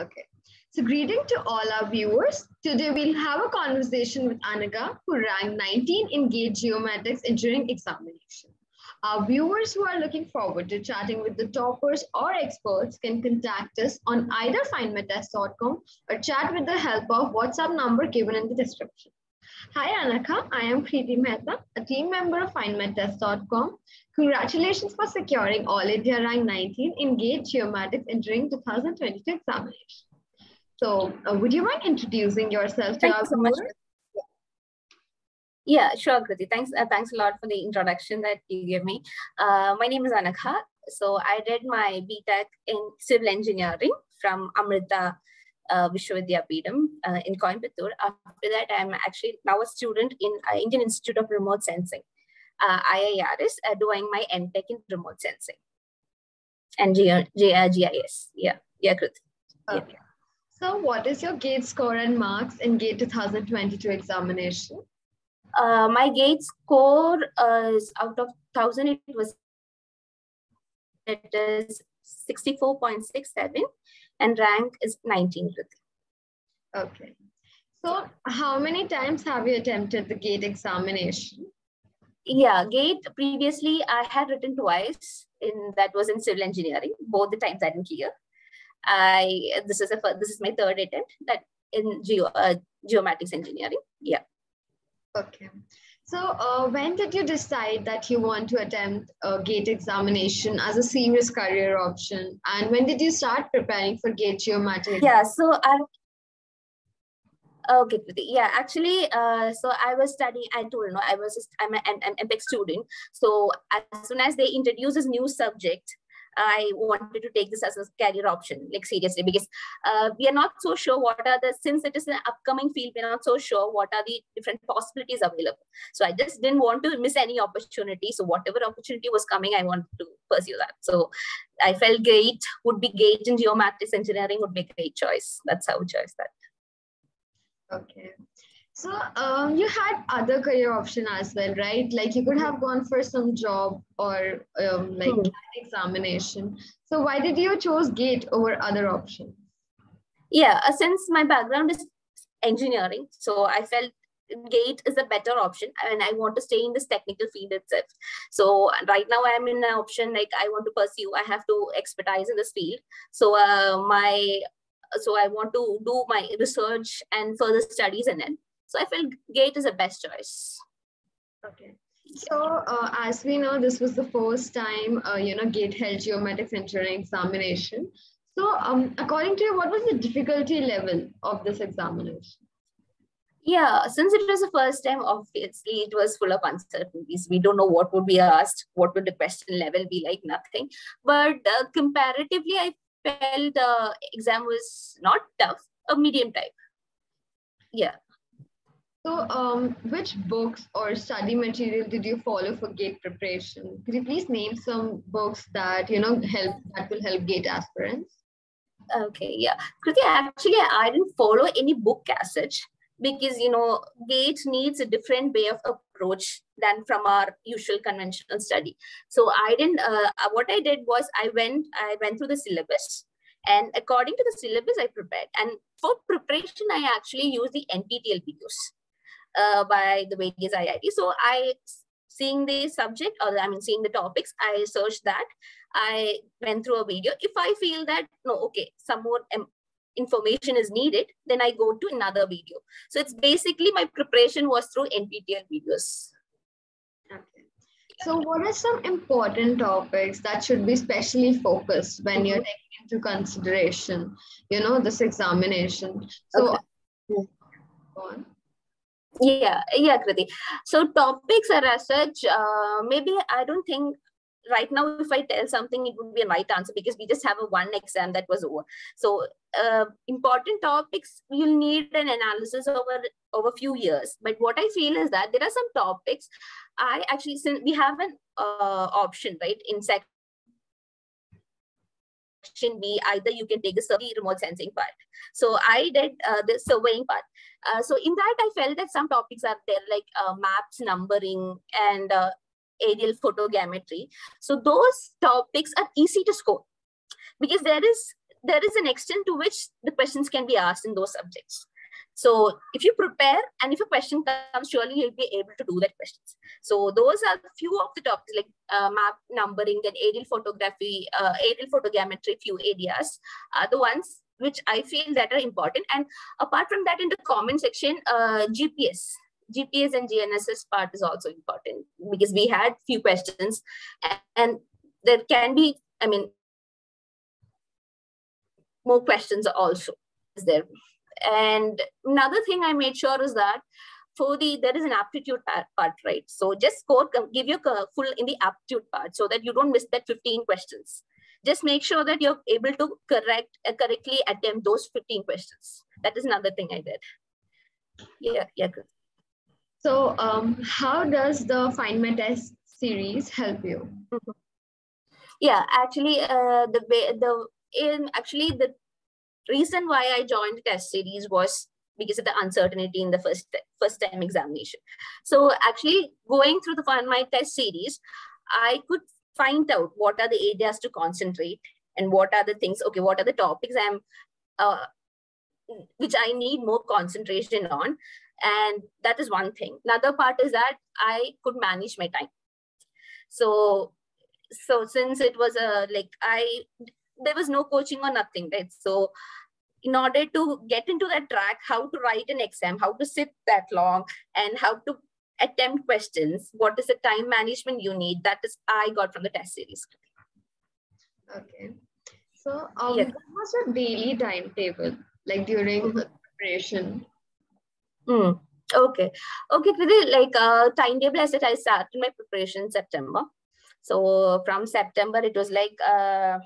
Okay. So greeting to all our viewers. Today we'll have a conversation with Anagha, who ranked 19 in GATE Geomatics Engineering Examination. Our viewers who are looking forward to chatting with the toppers or experts can contact us on either findmytest.com or chat with the help of WhatsApp number given in the description. Hi Anagha, I am Preeti Mehta, a team member of findmytest.com. Congratulations for securing All India Rank 19 in GATE Geomatics Engineering 2022 examination. So uh, would you mind introducing yourself to Thank our you so much. Yeah, sure, Kriti. Thanks, uh, thanks a lot for the introduction that you gave me. Uh, my name is Anagha. So I did my BTech in civil engineering from Amrita uh, Vishwavidyapeetham uh, in Coimbatore. After that, I'm actually now a student in uh, Indian Institute of Remote Sensing, uh, IIRS, uh, doing my MTech in remote sensing and G- G- uh, GIS. Yeah, yeah. Yeah. Okay. So what is your GATE score and marks in GATE 2022 examination? Uh, my gate score is out of 1000 it was it is 64.67 and rank is 19 Okay. So how many times have you attempted the GATE examination? yeah gate previously i had written twice in that was in civil engineering both the times i didn't clear i this is a this is my third attempt that in geo uh, geomatics engineering yeah Okay. So uh, when did you decide that you want to attempt a GATE examination as a serious career option? And when did you start preparing for GATE geomatic? yeah so i okay yeah actually uh, so i was studying i told you know i was just, i'm an an MTech student so as soon as they introduce this new subject i wanted to take this as a career option like seriously because uh, we are not so sure what are the since it is an upcoming field we're not so sure what are the different possibilities available. So i just didn't want to miss any opportunity. So whatever opportunity was coming i wanted to pursue that. So i felt great would be gate in geomatics engineering would be a great choice. That's how i chose that. Okay. So um, you had other career option as well, right? Like you could have gone for some job or um, like Hmm. Examination. So why did you choose GATE over other options? yeah uh, since my background is engineering so i felt gate is a better option and i want to stay in this technical field itself so right now i'm in an option like i want to pursue i have to expertise in this field so uh, my so i want to do my research and further studies in it so i felt gate is a best choice Okay. So uh, as we know, this was the first time, uh, you know, GATE held geomatics engineering examination. So um, according to you, what was the difficulty level of this examination? Yeah, since it was the first time, obviously it was full of uncertainties. We don't know what would be asked, what would the question level be like, nothing. But uh, comparatively, I felt the exam was not tough, a medium type. Yeah. So um, which books or study material did you follow for GATE preparation? Could you please name some books that, you know, help that will help GATE aspirants? Okay, yeah. Kriti, actually, I didn't follow any book as such because, you know, GATE needs a different way of approach than from our usual conventional study. So I didn't, uh, what I did was I went, I went through the syllabus and according to the syllabus, I prepared. And for preparation, I actually used the NPTEL videos uh, by the various IIT. So I, seeing the subject or I mean, seeing the topics, I searched that. I went through a video. If I feel that, no, okay, some more information is needed, then I go to another video. So it's basically my preparation was through NPTEL videos. Okay. So what are some important topics that should be specially focused when you're taking into consideration, you know, this examination? So Okay. Go on. Yeah, yeah, Kriti. So topics are as such, uh, maybe I don't think right now if I tell something, it would be a right answer because we just have a one exam that was over. So uh, important topics, you'll need an analysis over over few years. But what I feel is that there are some topics I actually, since we have an uh, option, right, in section B, either you can take the survey remote sensing part. So I did uh, the surveying part. Uh, so in that, I felt that some topics are there like uh, maps, numbering, and uh, aerial photogrammetry. So those topics are easy to score because there is there is an extent to which the questions can be asked in those subjects. So if you prepare and if a question comes, surely you'll be able to do that questions. So those are a few of the topics like uh, map numbering, then aerial photography, uh, aerial photogrammetry, few areas are the ones which I feel that are important. And apart from that, in the comment section, uh, GPS, GPS and GNSS part is also important because we had few questions and there can be, I mean, more questions also is there. And another thing I made sure is that for the there is an aptitude part, right? So just score, give your full in the aptitude part so that you don't miss that 15 questions. Just make sure that you're able to correct uh, correctly attempt those 15 questions. That is another thing I did. Yeah, yeah. Good. So um, how does the Find My Test series help you? Mm -hmm. Yeah, actually, uh, the way the in actually the reason why I joined test series was because of the uncertainty in the first first time examination. So actually going through the My Test series, I could find out what are the areas to concentrate and what are the things, okay, what are the topics I'm, uh, which I need more concentration on. And that is one thing. Another part is that I could manage my time. So, so since it was a, like, I there was no coaching or nothing, right? So in order to get into that track, how to write an exam, how to sit that long, and how to attempt questions, what is the time management you need, that is I got from the test series. Okay. So um, yeah. what was your daily timetable, like during preparation? Mm. Okay. Okay, like uh, timetable, I said I started my preparation in September. So from September, it was like uh,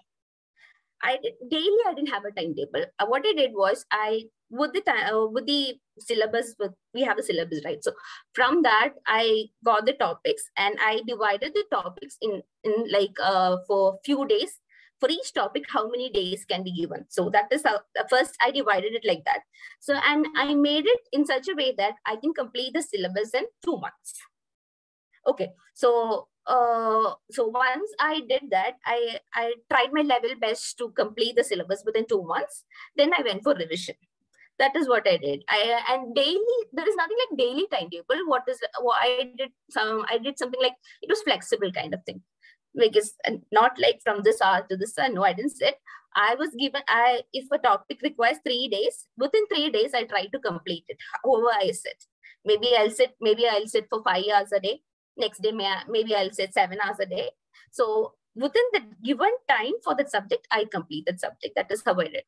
I did, daily I didn't have a timetable. Uh, what I did was I with the time uh, with the syllabus with we have a syllabus right. So from that I got the topics and I divided the topics in in like uh, for few days. For each topic, how many days can be given? So that is how first I divided it like that. So and I made it in such a way that I can complete the syllabus in two months. Okay, so uh, so once I did that, I, I tried my level best to complete the syllabus within two months. Then I went for revision. That is what I did. I and daily there is nothing like daily timetable. What is what I did some I did something like it was flexible kind of thing. Because not like from this hour to this hour. No, I didn't sit. I was given I if a topic requires three days, within three days I try to complete it. However, I sit. Maybe I'll sit, maybe I'll sit for five hours a day next day may, maybe I'll say seven hours a day. So within the given time for the subject, I complete that subject. That is how I did.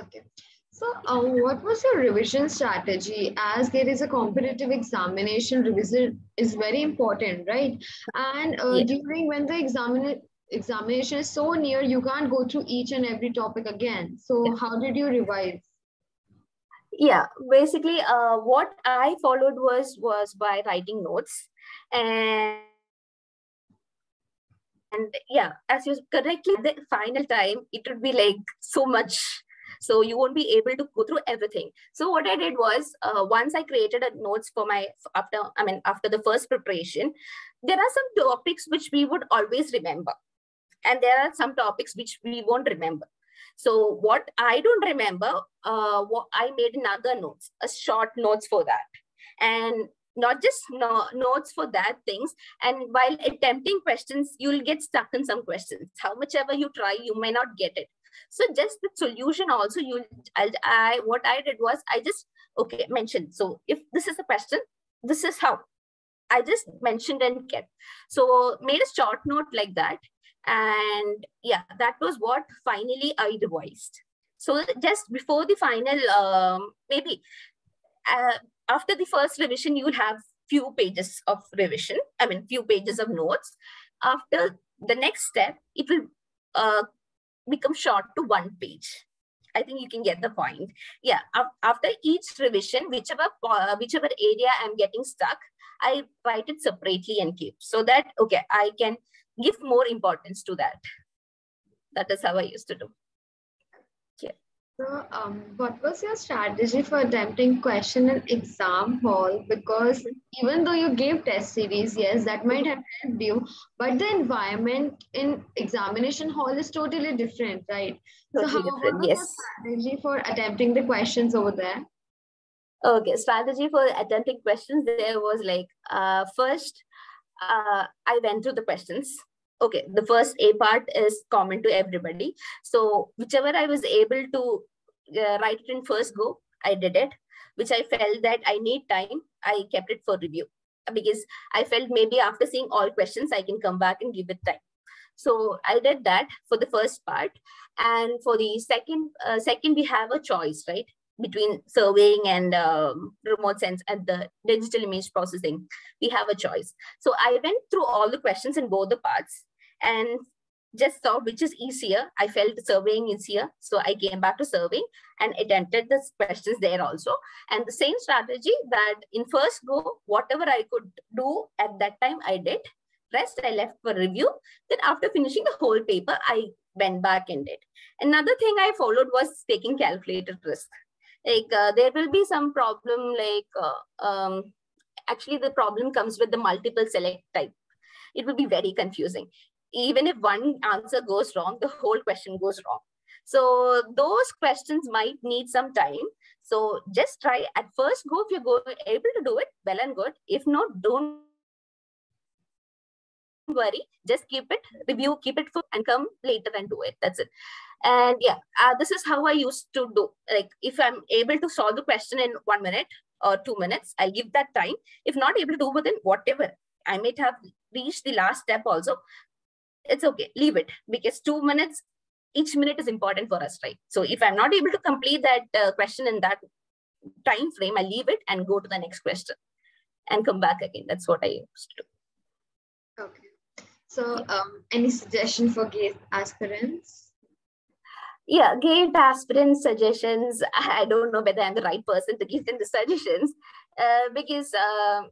Okay. So um, what was your revision strategy as there is a competitive examination revision is very important, right? And uh, during when the examiner examination is so near, you can't go through each and every topic again. So how did you revise? Yeah basically uh, what i followed was was by writing notes and and yeah as you correctly the final time it would be like so much so you won't be able to go through everything. So what i did was uh, once i created a notes for my after i mean after the first preparation there are some topics which we would always remember. And there are some topics which we won't remember so what I don't remember, uh, what I made another notes, a short notes for that. And not just no, notes for that things. And while attempting questions, you'll get stuck in some questions. How much ever you try, you may not get it. So just the solution also, you I, I what I did was I just okay mentioned. So if this is a question, this is how. I just mentioned and kept. So made a short note like that and yeah that was what finally i revised. So just before the final um, maybe uh, after the first revision you will have few pages of revision i mean few pages of notes. After the next step it will uh, become short to one page. I think you can get the point. Yeah after each revision whichever uh, whichever area i'm getting stuck i write it separately and keep. So that okay i can give more importance to that. That is how I used to do. Yeah. So, um, what was your strategy for attempting question in exam hall? Because even though you gave test series, yes, that might have helped you, but the environment in examination hall is totally different, right? Totally so, how, different, was yes. your strategy for attempting the questions over there? Okay, strategy for attempting questions there was like uh, first, uh, I went through the questions. Okay, the first A part is common to everybody. So whichever I was able to uh, write it in first go, I did it. Which I felt that I need time, I kept it for review because I felt maybe after seeing all questions, I can come back and give it time. So I did that for the first part, and for the second, uh, second we have a choice, right? between surveying and um, remote sense and the digital image processing, we have a choice. So I went through all the questions in both the parts and just saw which is easier. I felt surveying easier. So I came back to surveying and attempted the questions there also. And the same strategy that in first go, whatever I could do at that time, I did. Rest I left for review. Then after finishing the whole paper, I went back and did. Another thing I followed was taking calculated risk like uh, there will be some problem like uh, um, actually the problem comes with the multiple select type it will be very confusing even if one answer goes wrong the whole question goes wrong. So those questions might need some time. So just try. At first go if you're able to do it well and good. If not don't worry. Just keep it review keep it full and come later and do it. That's it. And yeah uh, this is how i used to do. Like if i'm able to solve the question in one minute or two minutes i'll give that time. If not able to do within whatever i might have reached the last step also it's okay leave it. Because two minutes each minute is important for us right? So if i'm not able to complete that uh, question in that time frame i leave it and go to the next question and come back again. That's what i used to do. Okay. So um, any suggestion for GATE aspirants? Yeah, GATE aspirant suggestions. I don't know whether I'm the right person to give them the suggestions. Uh, because uh,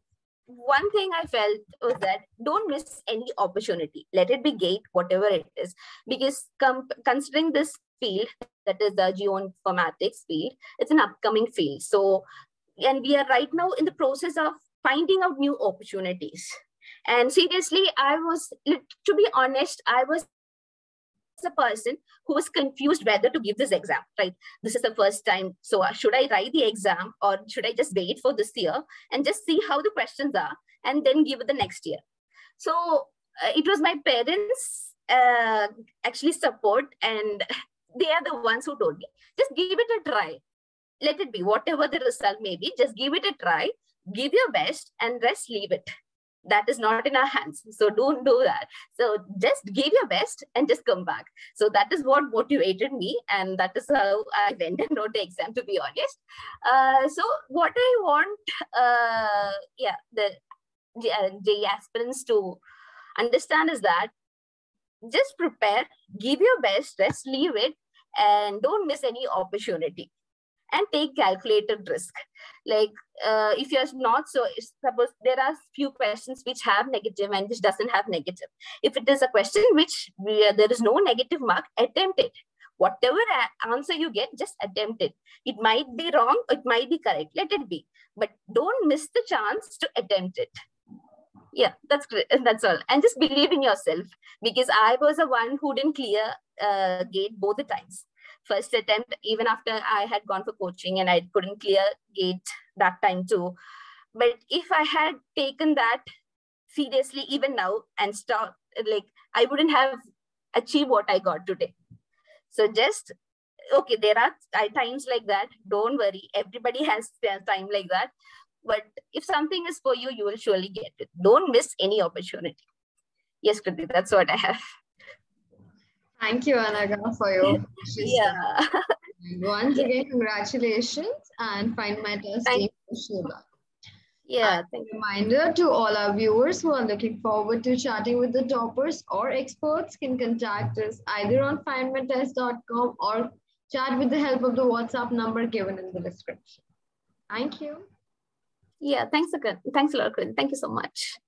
one thing I felt was that don't miss any opportunity. Let it be GATE, whatever it is, because considering this field that is the geoinformatics field, it's an upcoming field. So, and we are right now in the process of finding out new opportunities. And seriously, I was, to be honest, I was a person who was confused whether to give this exam, right? This is the first time. So uh, should I write the exam or should I just wait for this year and just see how the questions are and then give it the next year? So uh, it was my parents uh, actually support and they are the ones who told me, just give it a try. Let it be whatever the result may be, just give it a try, give your best and rest leave it that is not in our hands. So don't do that. So just give your best and just come back. So that is what motivated me and that is how i went and wrote the exam to be honest. Uh, so what i want uh, yeah the the aspirants to understand is that just prepare give your best rest leave it and don't miss any opportunity and take calculated risk. Like uh, if you're not so suppose there are few questions which have negative and which doesn't have negative. If it is a question which there is no negative mark attempt it. Whatever answer you get just attempt it. It might be wrong it might be correct let it be. But don't miss the chance to attempt it. Yeah that's great. That's all. And just believe in yourself because i was the one who didn't clear uh, gate both the times first attempt, even after I had gone for coaching and I couldn't clear gate that time too. But if I had taken that seriously, even now, and start like I wouldn't have achieved what I got today. So just okay, there are times like that. Don't worry, everybody has time like that. But if something is for you, you will surely get it. Don't miss any opportunity. Yes, Kriti, that's what I have. Thank you, Anagha, for your wishes. yeah. Once again, congratulations and find my test team Yeah, and thank reminder to all our viewers who are looking forward to chatting with the toppers or experts can contact us either on findmytest.com or chat with the help of the WhatsApp number given in the description. Thank you. Yeah, thanks again. Thanks a lot, Quinn. Thank you so much.